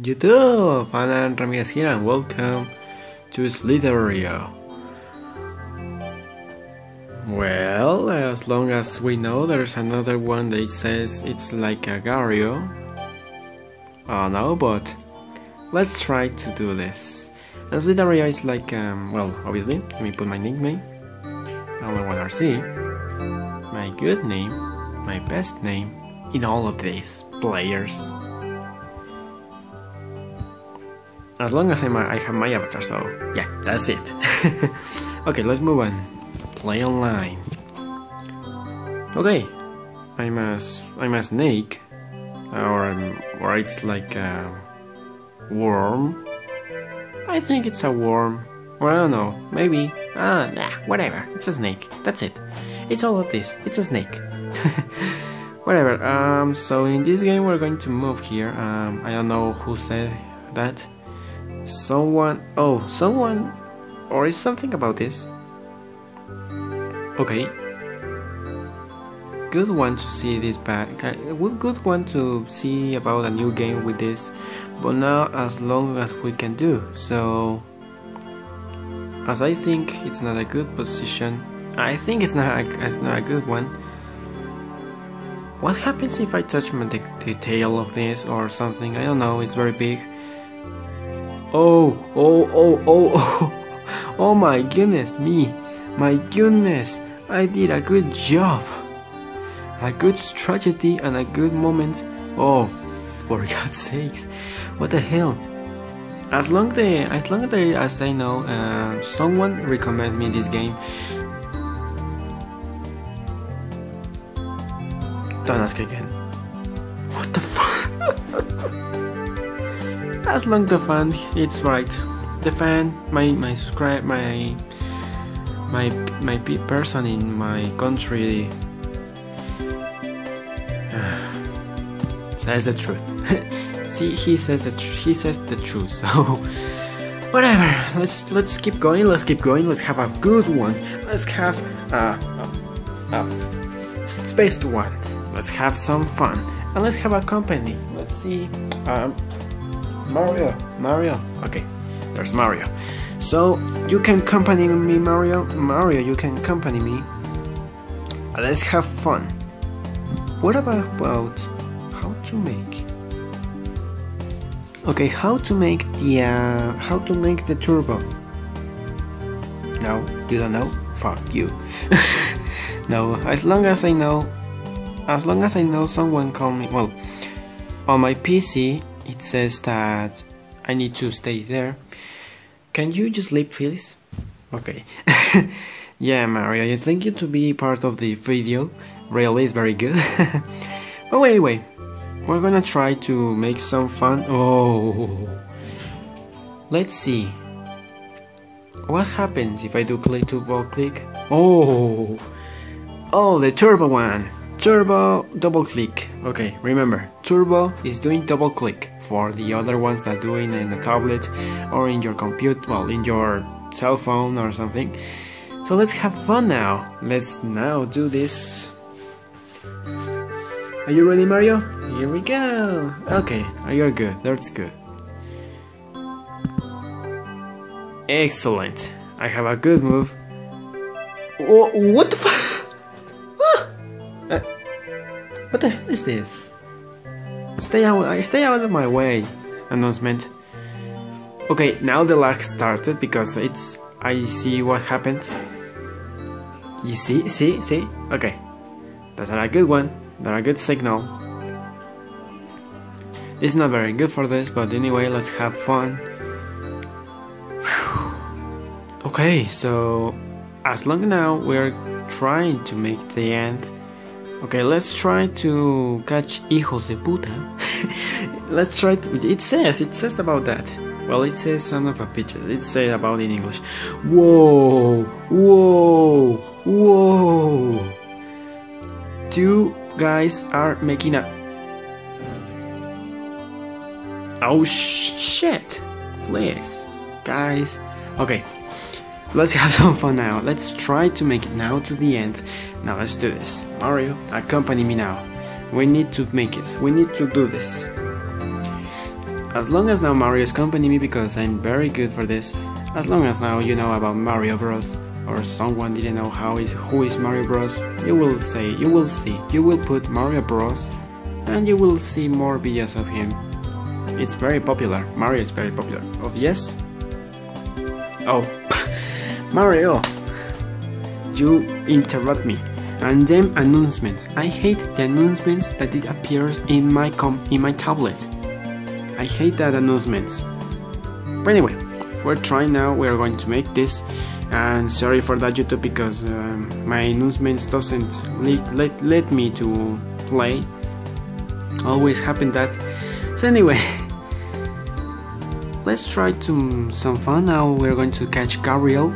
YouTube, Alan Ramirez here and welcome to Slither.io. Well, as long as we know there's another one that says it's like Agar.io. Oh no, but let's try to do this. And Slither.io is like, um, well, obviously, let me put my nickname. Alan1RT. My good name, my best name in all of these players. As long as I'm I have my avatar, so yeah, that's it. okay, let's move on. Play online. Okay, I'm a I'm a snake, or I'm, or it's like a worm. I think it's a worm. Or I don't know. Maybe. Ah, nah, whatever. It's a snake. That's it. It's all of this. It's a snake. whatever. Um. So in this game we're going to move here. Um. I don't know who said that. Someone. Oh, someone. Or is something about this? Okay. Good one to see this back. Would Good one to see about a new game with this. But now, as long as we can do. So, as I think it's not a good position. I think it's not. A, it's not a good one. What happens if I touch the, the tail of this or something? I don't know. It's very big. Oh, oh, oh, oh, oh, oh my goodness me, my goodness, I did a good job. A good strategy and a good moment. Oh, for God's sakes, what the hell? As long the as long the, as I know, uh, someone recommend me this game. Don't ask again. As long the fan it's right. The fan my my subscribe my my my person in my country uh, says the truth. See he says that he says the truth so whatever. Let's let's keep going let's keep going let's have a good one. Let's have a best one. Let's have some fun and let's have a company. Let's see um, Mario. Mario. Okay, there's Mario. So you can accompany me, Mario. Mario, you can accompany me. Let's have fun. What about, how to make? Okay, how to make the uh, how to make the turbo? No, you don't know. Fuck you. no, as long as I know, as long as I know, someone call me. Well, on my PC, it says that I need to stay there. Can you just leave, please? Okay. yeah, Mario, you thank you to be part of the video. Really, is very good. but wait, wait. We're gonna try to make some fun. Oh. Let's see. What happens if I do click to ball click? Oh. Oh, the turbo one. Turbo double click. Okay, remember, turbo is doing double click for the other ones that doing in the tablet or in your computer, well, in your cell phone or something. So let's have fun now. Let's now do this. Are you ready, Mario? Here we go. Okay, you're good. That's good. Excellent. I have a good move. What the fuck? Uh, what the hell is this? Stay out! Stay out of my way! Announcement. Okay, now the lag started because it's. I see what happened. You see, see, see. Okay, that's not a good one. Not a good signal. It's not very good for this, but anyway, let's have fun. Okay, so as long now we're trying to make the end Okay, let's try to catch hijos de puta. let's try to. It says, it says about that. Well, it says son of a bitch. It says about in English. Whoa, whoa, whoa. Two guys are making a. Oh shit! Please, guys. Okay, let's have some fun now. Let's try to make it now to the end. Now let's do this. Mario, accompany me now. We need to make it. We need to do this. as long as now Mario is accompanying me because I'm very good for this. As long as now you know about Mario Bros. or someone didn't know how is who is Mario Bros. You will say you will see you will put Mario Bros. and you will see more videos of him. It's very popular. Mario is very popular. Oh yes. Oh, Mario, you interrupt me. And then announcements. I hate the announcements that it appears in my com in my tablet. I hate that announcements. But anyway, we're trying now. We're going to make this. And sorry for that YouTube because um, my announcements doesn't let, let, let me to play. Always happen that. So anyway, let's try to some fun now. We're going to catch Gabriel.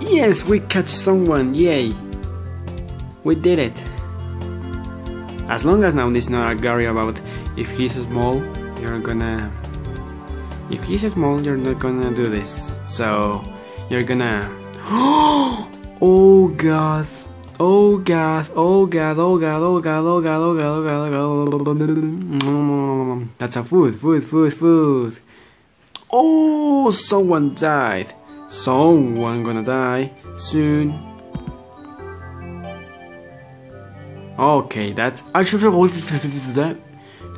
Yes, we catch someone. Yay! We did it. As long as now this is not a Gary about if he's small, you're gonna. If he's small, you're not gonna do this. So you're gonna. oh god! Oh god! Oh god! Oh god! Oh god! Oh god! Oh god! Oh god! Oh god! That's a food! Food! Food! Food! Oh! Someone died. Someone gonna die soon. Okay, that's actually that.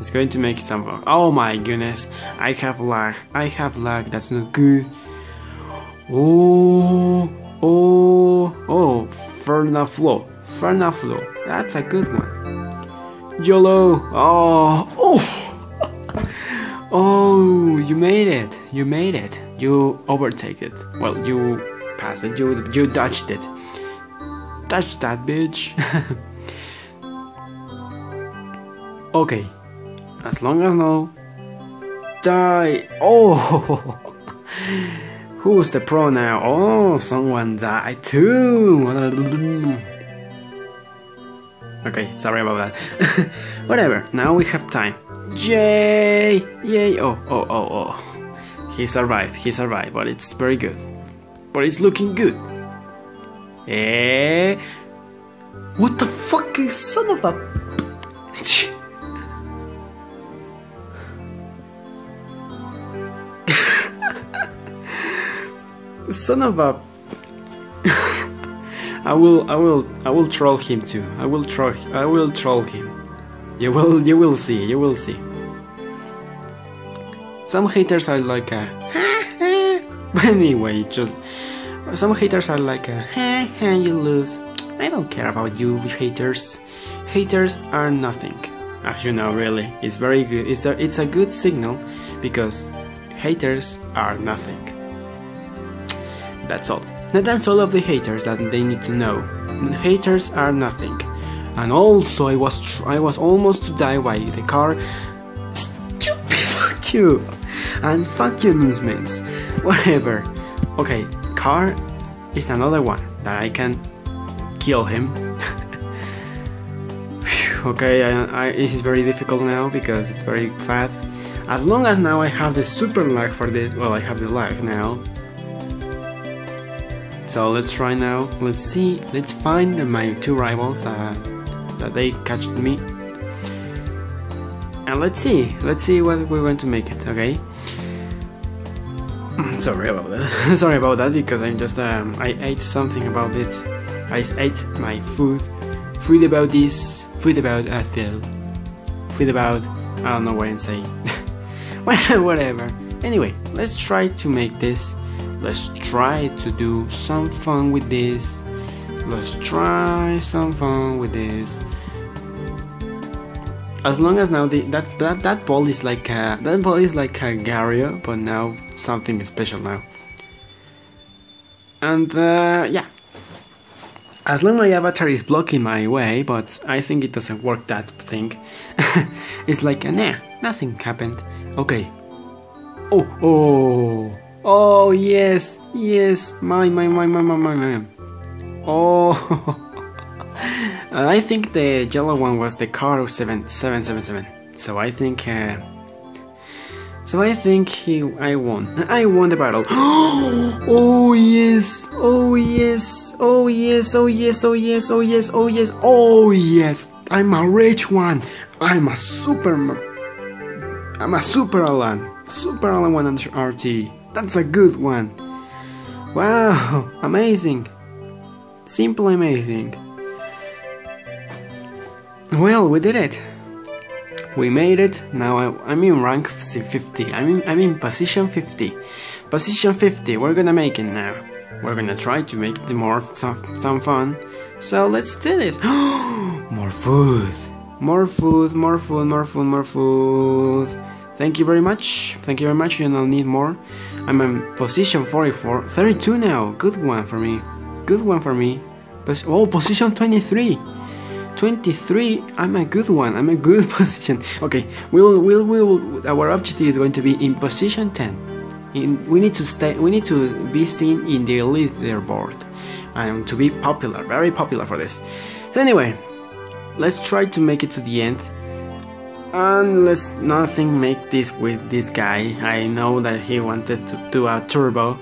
It's going to make it some. Oh my goodness, I have lag. I have lag. That's not good. Oh, oh, oh, Fernaflo. Fernaflo. That's a good one. YOLO. Oh, oh. oh, you made it. You made it. You overtake it. Well, you passed it. You you dodged it. Touch that bitch. okay. As long as no die. Oh. Who's the pro now? Oh, someone died too. Okay, sorry about that. Whatever, now we have time. Yay! Yay! Oh, oh, oh, oh. He survived, he survived, but it's very good. But it's looking good. Eh? What the fuck, is son of a. son of a I will I will I will troll him too. I will troll I will troll him. You will you will see, you will see. Some haters are like a but anyway, just some haters are like a ha you lose. I don't care about you haters. Haters are nothing. As you know really. It's very good it's a it's a good signal because haters are nothing. That's all. That's all of the haters that they need to know. Haters are nothing. And also, I was I was almost to die by the car. Stupid, fuck you, and fuck you, newsmates. Whatever. Okay, car is another one that I can kill him. okay, I, I, this is very difficult now because it's very fast. As long as now I have the super lag for this, well, I have the lag now. So let's try now. Let's see. Let's find my two rivals uh, that they catched me. And let's see. Let's see what we're going to make it. Okay. Sorry about that. Sorry about that because I'm just um, I ate something about it. I ate my food. Food about this. Food about Athel. Food about I don't know what I'm saying. Whatever. Anyway, let's try to make this let's try to do some fun with this. Let's try some fun with this. As long as now the, that, that that ball is like a, that ball is like Agar.io but now something special now. And uh, yeah. As long my avatar is blocking my way but I think it doesn't work that thing. It's like nah nothing happened. Okay. Oh oh Oh yes, yes, my, my, my, my, my, my, my. Oh, I think the yellow one was the car seven seven seven seven. So I think, uh, so I think he, I won. I won the battle. oh yes, oh yes, oh yes, oh yes, oh yes, oh yes, oh yes, oh yes. I'm a rich one. I'm a super. I'm a super Alan. Super Alan 1 RT. That's a good one. Wow, amazing. Simply amazing. Well, we did it. We made it. Now I, am in rank 50. I'm in, I'm in position 50. Position 50. We're gonna make it now. We're gonna try to make it more some, some fun. So let's do this. more food. More food, more food, more food, more food. Thank you very much. Thank you very much. You don't need more. I'm in position 44. 32 now. Good one for me. Good one for me. Oh, position 23. 23. I'm a good one. I'm a good position. Okay, we'll, we'll, we'll. Our objective is going to be in position 10. In, we need to stay. We need to be seen in the leaderboard, and to be popular, very popular for this. So anyway, let's try to make it to the end and let's nothing make this with this guy. I know that he wanted to do a turbo.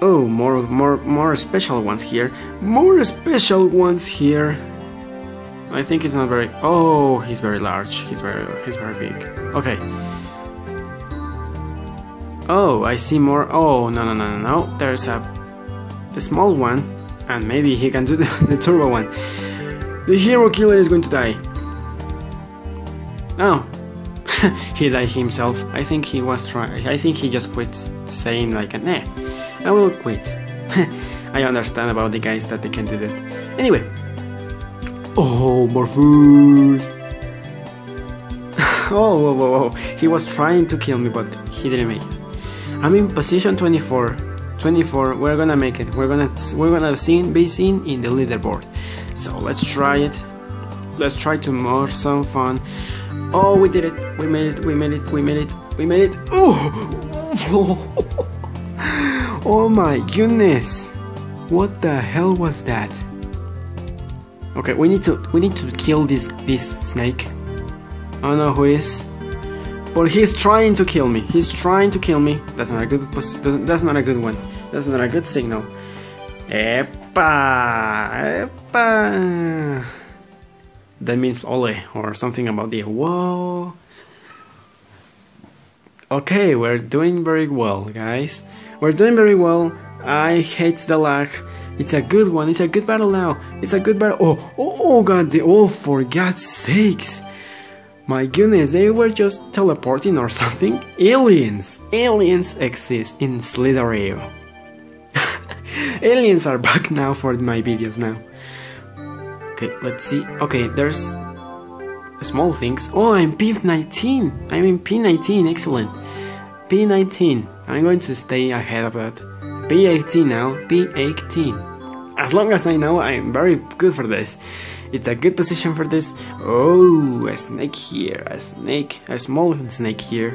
Oh more more more special ones here. More special ones here. I think it's not very oh he's very large. He's very he's very big. Okay. Oh I see more. Oh no no no no no. There's a the small one. And maybe he can do the, the turbo one. The hero killer is going to die. Oh, he died himself. I think he was trying. I think he just quit saying like, nah, I will quit. I understand about the guys that they can do that. Anyway. Oh, more food. oh, whoa, whoa, whoa. He was trying to kill me, but he didn't make it. I'm in position 24. 24 we're gonna make it we're gonna we're gonna seen, be seen in the leaderboard so let's try it. Let's try to more some fun. Oh we did it. We made it. We made it. We made it. We made it. Oh oh my goodness. What the hell was that? Okay we need to we need to kill this this snake. I don't know who is. But he's trying to kill me. He's trying to kill me. That's not a good. That's not a good one. That's not a good signal. Epa! Epa! That means ole or something about the whoa. Okay, we're doing very well, guys. We're doing very well. I hate the lag. It's a good one. It's a good battle now. It's a good battle. Oh, oh, oh God! The, oh, for God's sakes! My goodness, they were just teleporting or something? Aliens! Aliens exist in Slither.io. Aliens are back now for my videos now. Okay, let's see. Okay, there's small things. Oh, I'm P19. I'm in P19. Excellent. P19. I'm going to stay ahead of that. P18 now. P18. As long as I know, I'm very good for this. It's a good position for this. Oh, a snake here. A snake. A small snake here.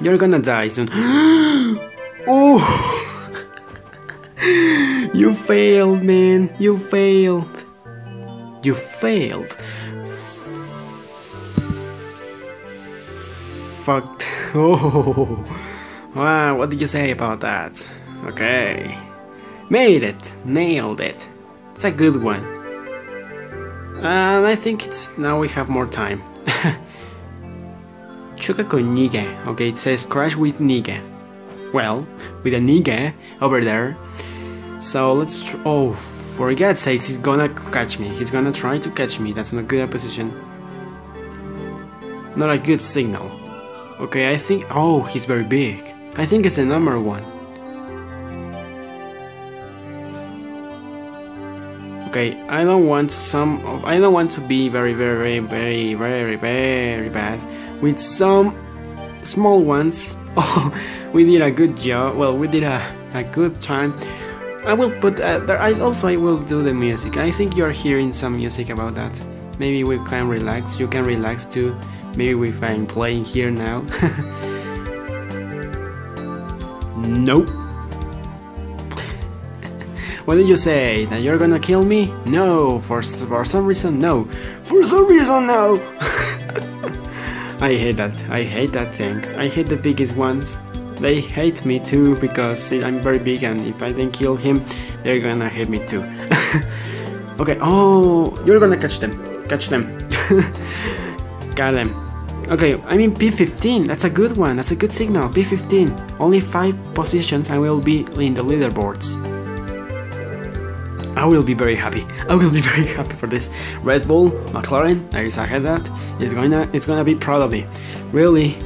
You're gonna die soon. oh! You failed, man. You failed. You failed. Fucked. Oh. Wow, what did you say about that? Okay. Made it. Nailed it. It's a good one. And I think it's now we have more time. Choca con. Okay, it says crash with Nige. Well, with a Nige over there, so let's. Tr- oh, for God's sakes, he's gonna catch me. He's gonna try to catch me. That's not a good position. Not a good signal. Okay, I think. Oh, he's very big. I think it's the number one. Okay, I don't want some. Of, I don't want to be very, very, very, very, very very bad with some small ones. Oh, we did a good job. Well, we did a, a good time I will put uh, there. I also I will do the music. I think you are hearing some music about that. Maybe we can relax. You can relax too. Maybe we I'm playing here now. nope. what did you say? That you're gonna kill me? No. For for some reason, no. For some reason, no. I hate that. I hate that things. I hate the biggest ones. They hate me too because I'm very big and if I don't kill him, they're gonna hate me too. okay, oh, you're gonna catch them. Catch them. Got them. Okay, I mean P15. That's a good one. That's a good signal. P15. Only five positions and we'll be in the leaderboards. I will be very happy. I will be very happy for this. Red Bull, McLaren, I guess is ahead that is gonna it's gonna be proud of me. Really.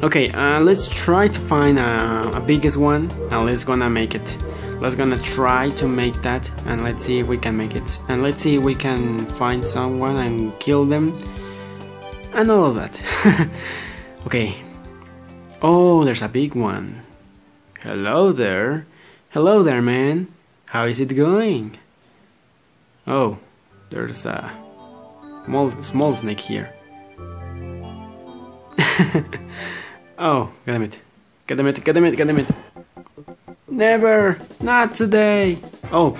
Okay, uh, let's try to find a, a biggest one and let's gonna make it. Let's gonna try to make that and let's see if we can make it. And let's see if we can find someone and kill them and all of that. okay. Oh, there's a big one. Hello there. Hello there, man. How is it going? Oh, there's a small, small snake here. oh, damn it. God damn it, god damn it, god damn it. Never! Not today! Oh!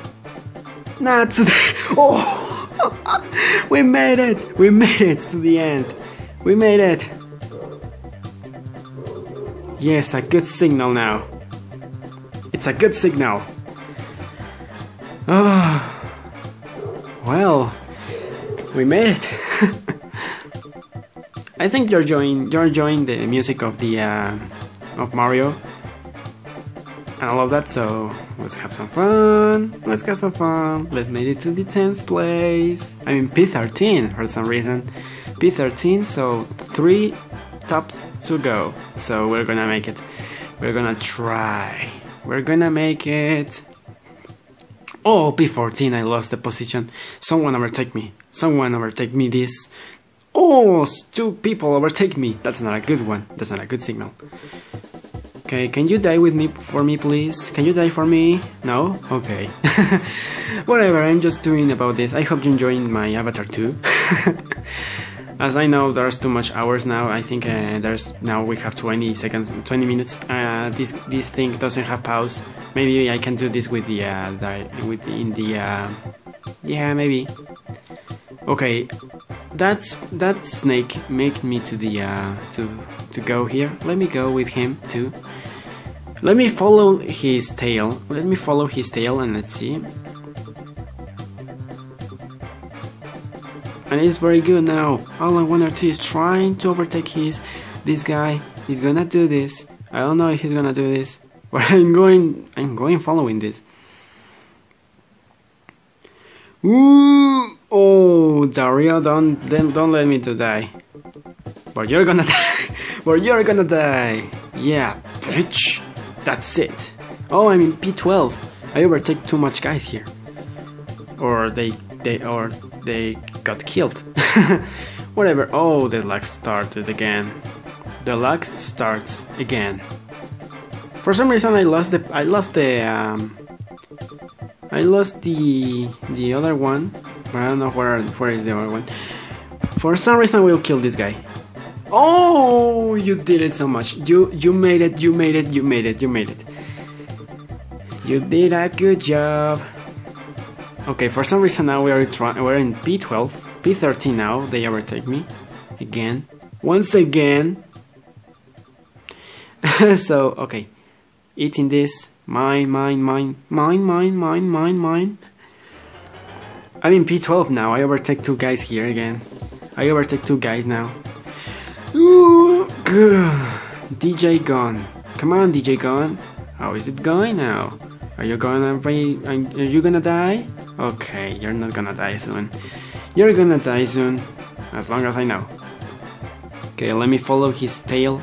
Not today! Oh! we made it! We made it to the end! We made it! Yes, a good signal now. It's a good signal. Oh, well, we made it. I think you're enjoying you're enjoying the music of the uh, of Mario and all of that. So let's have some fun. Let's get some fun. Let's make it to the tenth place. I mean P13 for some reason. P13. So three tops to go. So we're gonna make it. We're gonna try. We're gonna make it. Oh, P14, I lost the position. Someone overtake me. Someone overtake me this. Oh, two people overtake me. That's not a good one. That's not a good signal. Okay, can you die with me for me, please? Can you die for me? No? Okay. Whatever, I'm just doing about this. I hope you enjoying my avatar too. As I know there's too much hours now, I think uh, there's now we have 20 seconds, 20 minutes. Uh, this this thing doesn't have pause. Maybe I can do this with the, uh, the with the, in the uh, yeah maybe. Okay, that's that snake made me to the uh, to to go here. Let me go with him too. Let me follow his tail. Let me follow his tail and let's see. and it's very good now. All I want to is trying to overtake his this guy. He's gonna do this. I don't know if he's gonna do this, but I'm going. I'm going following this. Ooh! Dario, don't then don't let me to die. But you're gonna die. but you're gonna die. Yeah, bitch. That's it. Oh, I'm in P12. I overtake too much guys here. Or they they or they got killed. Whatever. Oh, the lag started again. The lag starts again. For some reason, I lost the I lost the um, I lost the the other one, I don't know where where is the other one. For some reason, we'll kill this guy. Oh, you did it so much. You you made it. You made it. You made it. You made it. You did a good job. Okay, for some reason now we are. We're in P12, P13 now. They overtake me again, once again. so okay, eating this. Mine, mine, mine, mine, mine, mine, mine, mine. I'm in P12 now. I overtake two guys here again. I overtake two guys now. Ooh. DJ gone. Come on, DJ gone. How is it going now? Are you gonna be, are you gonna die? Okay, you're not gonna die soon. You're gonna die soon, as long as I know. Okay, let me follow his tail.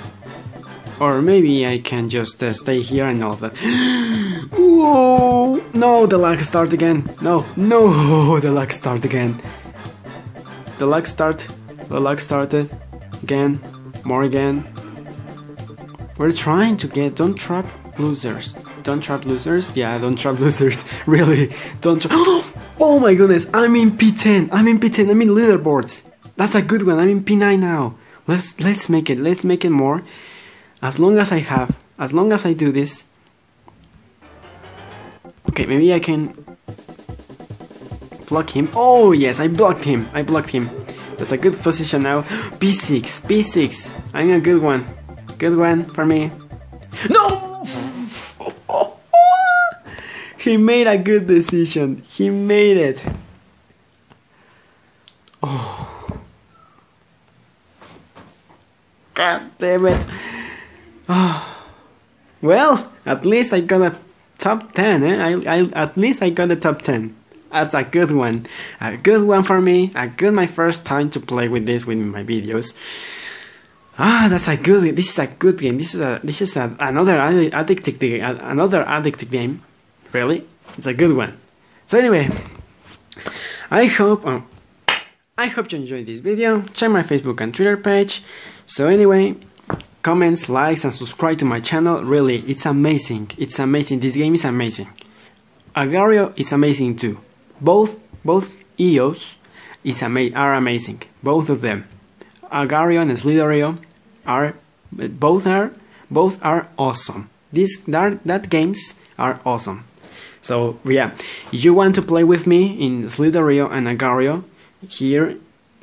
Or maybe I can just uh, stay here and all of that. Whoa! No, the lag start again. No, no, the lag start again. The lag start. The lag started again. More again. We're trying to get. Don't trap losers. Don't trap losers? Yeah, don't trap losers. really, don't trap. oh my goodness, I'm in P10. I'm in P10. I'm in leaderboards. That's a good one. I'm in P9 now. Let's let's make it. Let's make it more. As long as I have, as long as I do this. Okay, maybe I can block him. Oh yes, I blocked him. I blocked him. That's a good position now. B6, B6. I'm a good one. Good one for me. No! He made a good decision. He made it. Oh. God damn it. Oh. Well, at least I got a top 10, eh? I, I, at least I got the top 10. That's a good one. A good one for me. A good my first time to play with this with my videos. Ah, that's a good. This is a good game. This is a this is a, another addictive game another addictive game. Really, it's a good one. So anyway, I hope um, I hope you enjoyed this video. Check my Facebook and Twitter page. So anyway, comments, likes, and subscribe to my channel. Really, it's amazing. It's amazing. This game is amazing. Agar.io is amazing too. Both both EOS is ama are amazing. Both of them. Agar.io and Slither.io are both are both are awesome. These that, that games are awesome. So yeah, if you want to play with me in Slither.io and Agar.io here,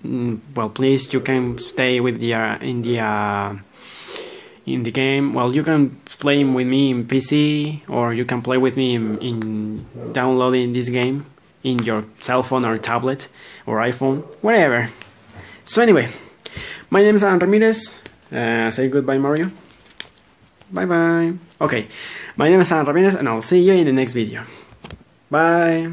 mm, well, please you can stay with the uh, in the uh, in the game. Well, you can play with me in PC or you can play with me in, in downloading this game in your cell phone or tablet or iPhone, whatever. So anyway, my name is Alan Ramirez. Uh, say goodbye, Mario. Bye bye. Okay, my name is Alan Ramirez, and I'll see you in the next video. Bye.